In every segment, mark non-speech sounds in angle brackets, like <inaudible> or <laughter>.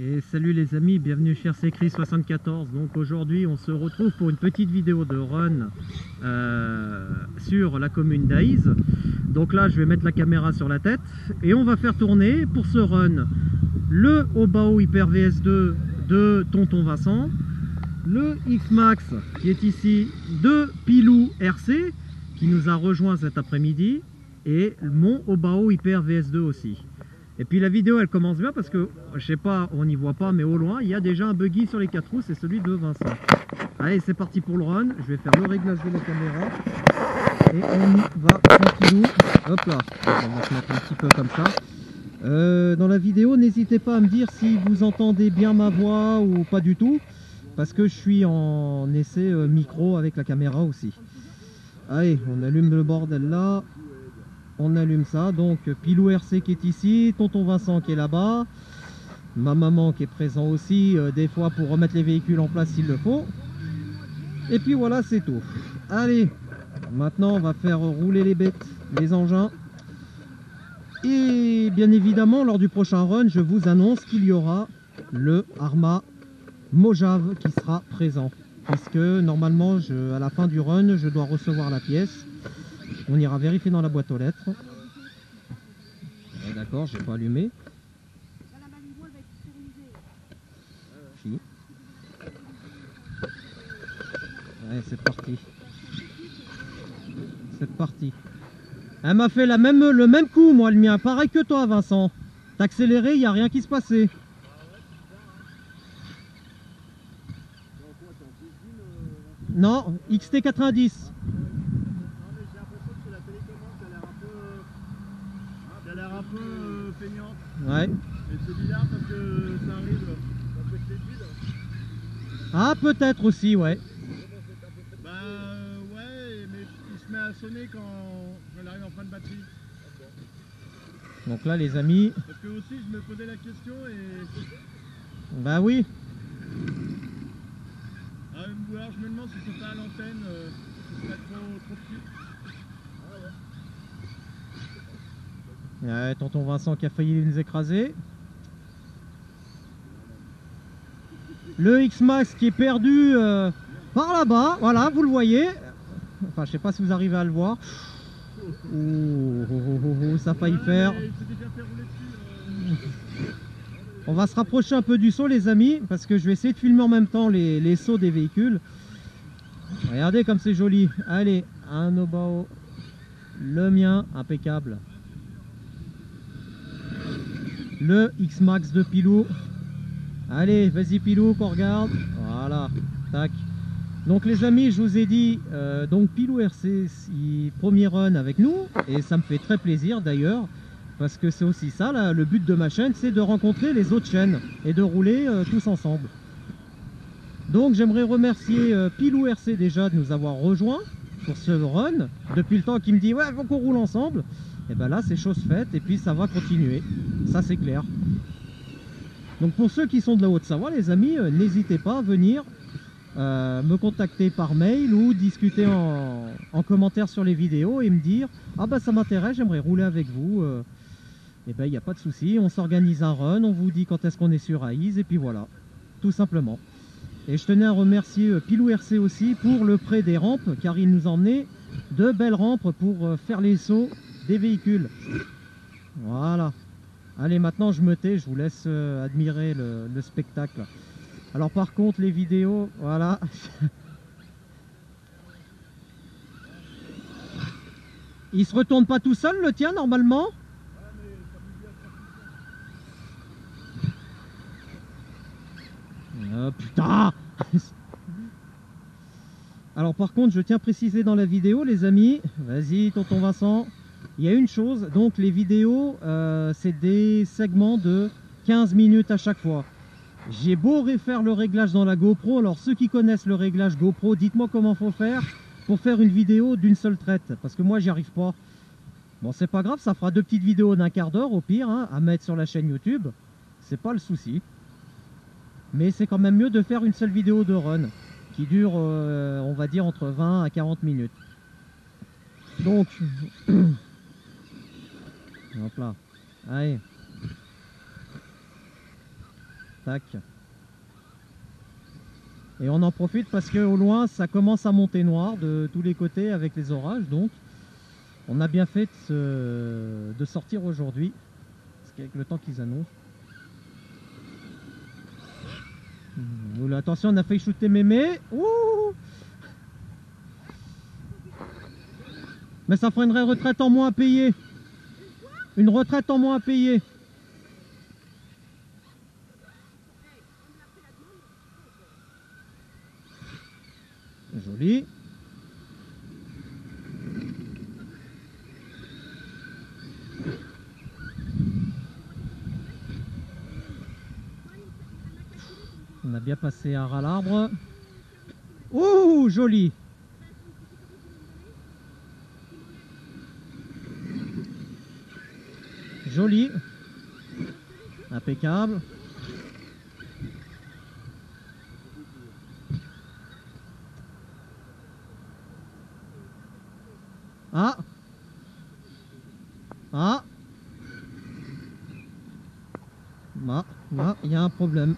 Et salut les amis, bienvenue chez RC 74 Donc aujourd'hui on se retrouve pour une petite vidéo de run euh, sur la commune d'Aïs. Donc là je vais mettre la caméra sur la tête et on va faire tourner pour ce run le Obao Hyper VS2 de Tonton Vincent, le X-Max qui est ici de Pilou RC qui nous a rejoint cet après-midi et mon Obao Hyper VS2 aussi. Et puis la vidéo elle commence bien parce que je sais pas, on n'y voit pas, mais au loin il y a déjà un buggy sur les quatre roues, c'est celui de Vincent. Allez, c'est parti pour le run. Je vais faire le réglage de la caméra et on y va. Hop là, on va se mettre un petit peu comme ça. Euh, dans la vidéo, n'hésitez pas à me dire si vous entendez bien ma voix ou pas du tout, parce que je suis en essai euh, micro avec la caméra aussi. Allez, on allume le bordel là on allume ça. Donc Pilou RC qui est ici, Tonton Vincent qui est là-bas, ma maman qui est présent aussi, euh, des fois pour remettre les véhicules en place s'il le faut. Et puis voilà, c'est tout. Allez, maintenant on va faire rouler les bêtes, les engins. Et bien évidemment, lors du prochain run, je vous annonce qu'il y aura le Arma Mojave qui sera présent. Puisque normalement, à la fin du run, je dois recevoir la pièce. On ira vérifier dans la boîte aux lettres. D'accord, j'ai pas allumé. Allez, c'est parti. C'est parti. Elle m'a fait le même coup, moi, le mien. Pareil que toi, Vincent. T'as accéléré, il n'y a rien qui se passait. Non, XT90. Ouais. Et c'est bizarre parce que ça arrive après l'huile. Ah, peut-être aussi, ouais. Bah euh, ouais, mais il se met à sonner quand, il arrive en fin de batterie. Donc là, les amis. Parce que aussi, je me posais la question et. Bah oui. Ah, alors, je me demande si c'est pas à l'antenne, euh, si c'est trop, trop petit. Ouais, tonton Vincent qui a failli nous écraser. Le X-Max qui est perdu euh, par là-bas. Voilà, vous le voyez. Enfin, je sais pas si vous arrivez à le voir. Oh, oh, oh, ça a failli faire. On va se rapprocher un peu du saut, les amis, parce que je vais essayer de filmer en même temps les, les sauts des véhicules. Regardez comme c'est joli. Allez, un Obao. Le mien, impeccable le X-Max de Pilou. Allez, vas-y Pilou, qu'on regarde. Voilà, tac. Donc les amis, je vous ai dit, euh, donc Pilou RC, premier run avec nous, et ça me fait très plaisir d'ailleurs, parce que c'est aussi ça, là, le but de ma chaîne, c'est de rencontrer les autres chaînes, et de rouler euh, tous ensemble. Donc j'aimerais remercier euh, Pilou RC déjà de nous avoir rejoints pour ce run, depuis le temps qu'il me dit, ouais, faut qu'on roule ensemble et bien là c'est chose faite et puis ça va continuer. Ça c'est clair. Donc pour ceux qui sont de la Haute-Savoie les amis euh, n'hésitez pas à venir euh, me contacter par mail ou discuter en, commentaire sur les vidéos et me dire ah bah ça m'intéresse j'aimerais rouler avec vous. Euh. et ben il n'y a pas de souci on s'organise un run on vous dit quand est-ce qu'on est sur Aïs et puis voilà tout simplement. Et je tenais à remercier Pilou RC aussi pour le prêt des rampes car il nous emmenait de belles rampes pour faire les sauts des véhicules. Voilà. Allez, maintenant je me tais, je vous laisse euh, admirer le, spectacle. Alors par contre, les vidéos, voilà. <laughs> Il se retourne pas tout seul le tien normalement? Oh putain <laughs> Alors par contre, je tiens à préciser dans la vidéo, les amis, vas-y tonton Vincent, il y a une chose, donc les vidéos, euh, c'est des segments de 15 minutes à chaque fois. J'ai beau refaire le réglage dans la GoPro, alors ceux qui connaissent le réglage GoPro, dites-moi comment faut faire pour faire une vidéo d'une seule traite, parce que moi j'y arrive pas. Bon c'est pas grave, ça fera deux petites vidéos d'un quart d'heure au pire, hein, à mettre sur la chaîne YouTube, c'est pas le souci. Mais c'est quand même mieux de faire une seule vidéo de run, qui dure, euh, on va dire, entre 20 à 40 minutes. Donc, <clears throat> Hop là. Allez. Tac. Et on en profite parce que au loin, ça commence à monter noir de tous les côtés avec les orages. Donc, on a bien fait de, sortir aujourd'hui. Parce qu'avec le temps qu'ils annoncent. Oula, attention, on a failli shooter mémé. Ouh Mais ça ferait une retraite en moins à payer. Une retraite en moins à payer. Joli. On a bien passé un ras l'arbre. Ouh, joli. Joli. Impeccable. Ah Ah Ah, ah, il y a un problème.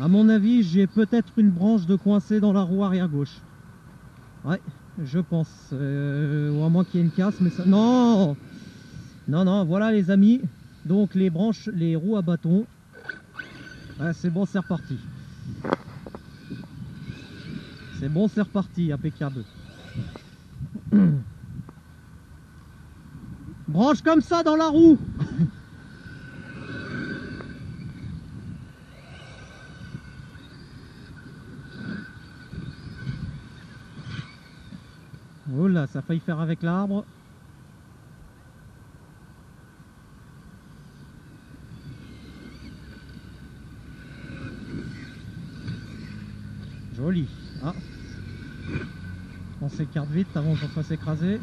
À mon avis, j'ai peut-être une branche de coincée dans la roue arrière gauche. Ouais, je pense. Euh, ou à moins qu'il y ait une casse, mais ça... Non Non, non, voilà les amis. Donc les branches, les roues à bâton. Ouais, c'est bon, c'est reparti. C'est bon, c'est reparti, impeccable. <clears throat> Branche comme ça dans la roue Oh là, ça failli faire avec l'arbre. Joli. Ah. On s'écarte vite avant qu'on se fasse écraser.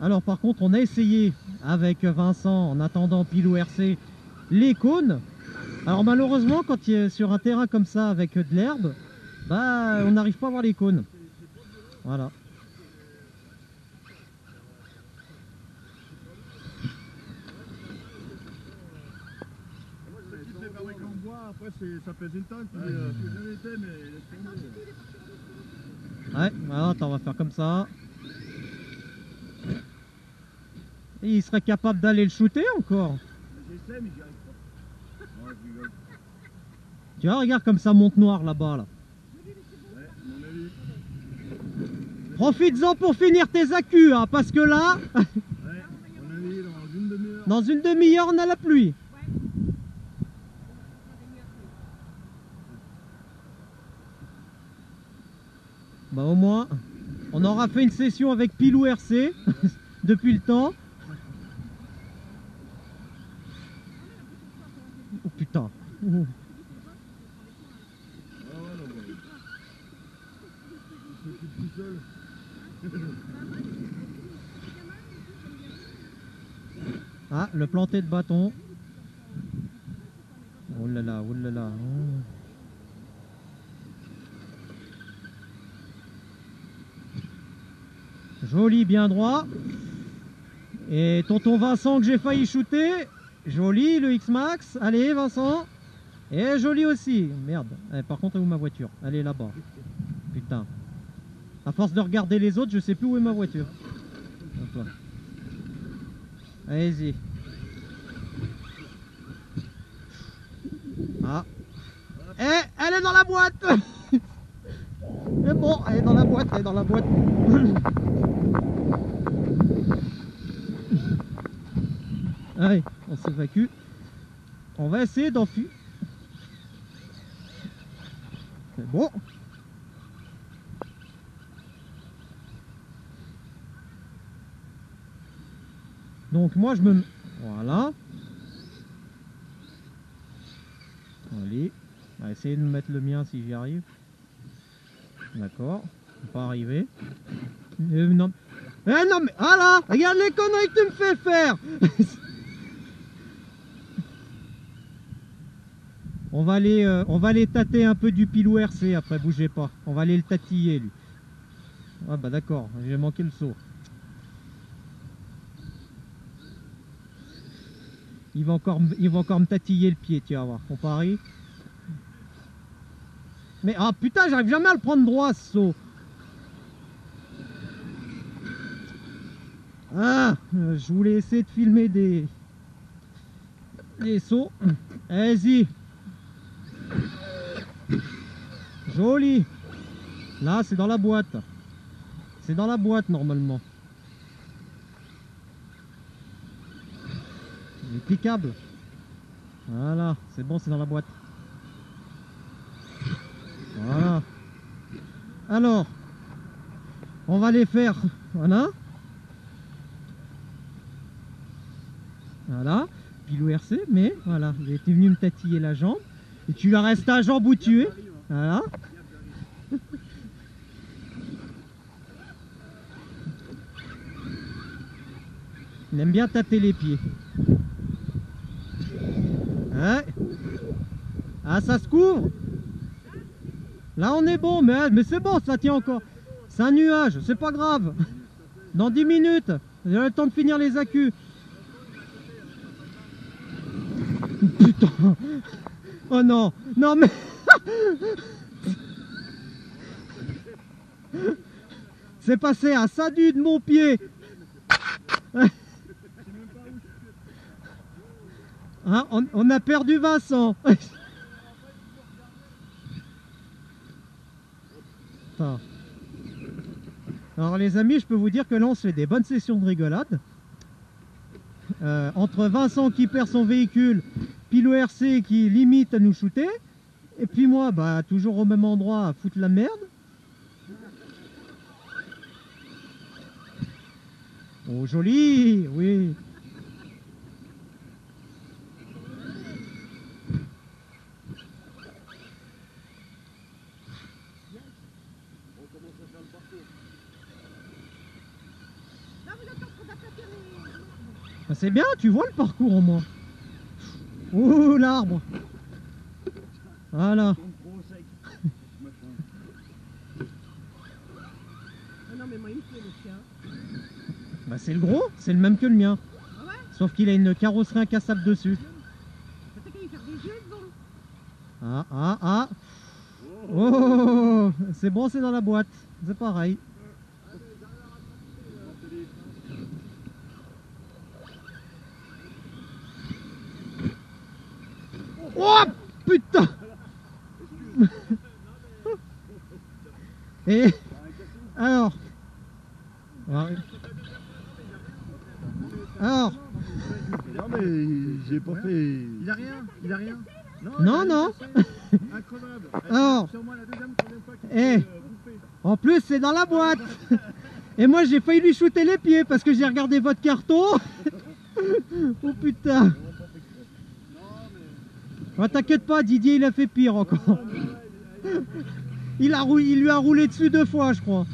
Alors par contre, on a essayé avec Vincent, en attendant Pilou RC, les cônes. Alors malheureusement, quand il est sur un terrain comme ça avec de l'herbe, bah on n'arrive pas à voir les cônes. Voilà. Ouais, voilà, attends, on va faire comme ça. Et il serait capable d'aller le shooter encore. J'essaie, mais j'y arrive pas. Tu vois, regarde comme ça monte noir là-bas. Là. Ouais, à mon avis. Profites-en pour finir tes accus, hein, parce que là, Ouais, à mon avis, dans une demi-heure. dans une demi-heure, on a la pluie. Bah au moins, on aura fait une session avec Pilou RC <laughs> depuis le temps. Oh putain. Ah le planté de bâton. Oh là là, oh là là. oh. Joli, bien droit. Et tonton Vincent que j'ai failli shooter. Joli, le X-Max. Allez, Vincent. Et joli aussi. Merde. Eh, par contre, où ma voiture? Elle est là-bas. Putain. À force de regarder les autres, je sais plus où est ma voiture. Allez-y. Ah. Eh, elle est dans la boîte C'est <laughs> bon, elle est dans la boîte, elle est dans la boîte. <coughs> Allez, on s'évacue. On va essayer d'enfuir. C'est bon. Donc moi je me... Voilà. Allez. On va essayer de me mettre le mien si j'y arrive. D'accord. Pas arriver. Euh, non. Eh non mais... Ah là Regarde les conneries que tu me fais faire <laughs> On va aller, euh, on va aller tâter un peu du pilou RC après, bougez pas. On va aller le tatiller lui. Ah bah d'accord, j'ai manqué le saut. Il va encore, il va encore me tatiller le pied, tu vas voir, on. Mais ah putain, j'arrive jamais à le prendre droit ce saut. Ah, euh, je voulais essayer de filmer des, des sauts. Vas-y. Joli. Là, c'est dans la boîte. C'est dans la boîte normalement. Voilà, c'est bon, c'est dans la boîte. Voilà. Alors, on va les faire. Voilà. Voilà. Pilou RC, mais voilà, il était venu me tatiller la jambe. Et tu la restes à jambe où tu es. Voilà. Il aime bien tâter les pieds. Ouais. Ah, ça se couvre. Là, on est bon, mais, c'est bon, ça tient encore. C'est un nuage, c'est pas grave. Dans 10 minutes, j'ai le temps de finir les accus. Putain. Oh non, non mais... C'est passé à ça du de mon pied. Hein, on a perdu Vincent. Attends. Alors les amis, je peux vous dire que là on se fait des bonnes sessions de rigolade. Euh, entre Vincent qui perd son véhicule, Pilou RC qui limite à nous shooter, et puis moi, bah toujours au même endroit à foutre la merde. Oh joli, oui. Là, vous êtes en train d'attaquer les... Bah, c'est bien, tu vois le parcours au moins. Ouh, l'arbre. Voilà. Ah. Bah, c'est le gros, c'est le même que le mien. Ah Sauf qu'il a une carrosserie incassable dessus. Ah, ah, ah. Oh, c'est bon, c'est dans la boîte. C'est pareil. Oh, putain Et alors. Alors Non mais j'ai pas fait. Il a rien, il a rien. Non, non. Incroyable. <laughs> Alors. Sur moi la deuxième, troisième fois qu'il Eh. euh, bouffé. En plus, c'est dans la boîte. <laughs> Et moi, j'ai failli lui shooter les pieds parce que j'ai regardé votre carton. <laughs> oh putain. T'inquiète pas, Didier, il a fait pire encore. Il, a il lui a roulé dessus deux fois, je crois.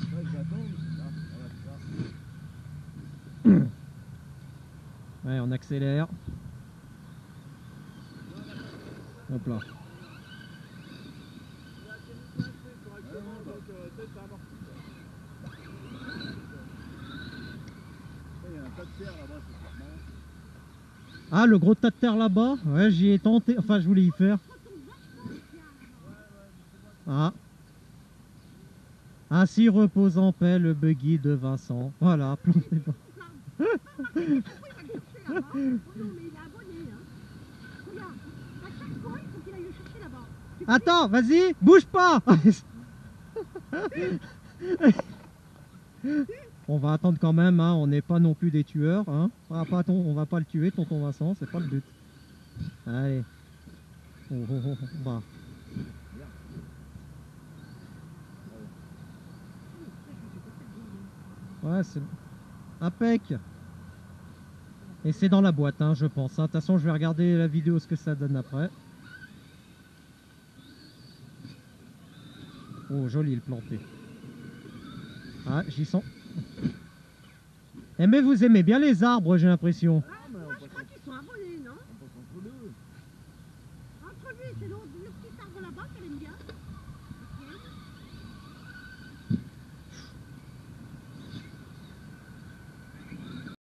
Ouais, on accélère. Hop là. Il y a un tas de là-bas, c'est. Ah, le gros tas de terre là-bas. Ouais, j'y ai tenté. Enfin, je voulais y faire. Ah. Ainsi repose en paix le buggy de Vincent. Voilà, plantez pas. Pourquoi il va le chercher là-bas non, mais il est abonné. Regarde, à chaque fois, il faut qu'il aille le chercher là-bas. Tu connais Attends, vas-y, bouge pas <laughs> On va attendre quand même, hein, on n'est pas non plus des tueurs. Hein. On, va pas, on va pas le tuer, tonton Vincent, c'est pas le but. Allez. Oh, oh, oh, bah. Ouais, c'est impec. Et c'est dans la boîte, hein, je pense. hein. De toute façon, je vais regarder la vidéo, ce que ça donne après. Oh, joli le planté. Ah, j'y sens. Eh mais vous aimez bien les arbres, j'ai l'impression. Ah, moi, je crois qu'ils sont arrolés, non? Entre lui, c'est l'autre.